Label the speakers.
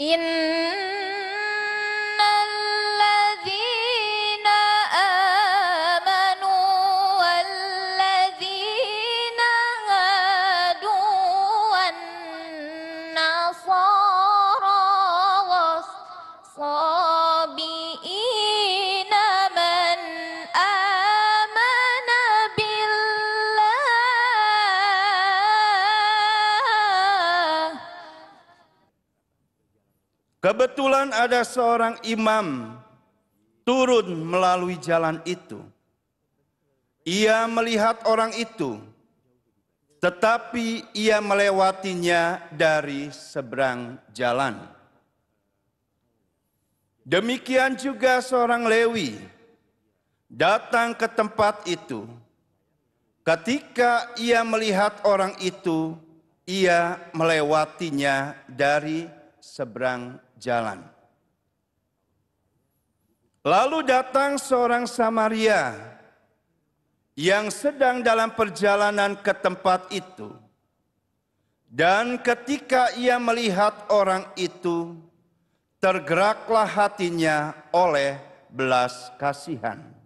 Speaker 1: in
Speaker 2: Kebetulan ada seorang imam turun melalui jalan itu. Ia melihat orang itu, tetapi ia melewatinya dari seberang jalan. Demikian juga seorang Lewi datang ke tempat itu. Ketika ia melihat orang itu, ia melewatinya dari seberang jalan. Lalu datang seorang Samaria yang sedang dalam perjalanan ke tempat itu. Dan ketika ia melihat orang itu, tergeraklah hatinya oleh belas kasihan.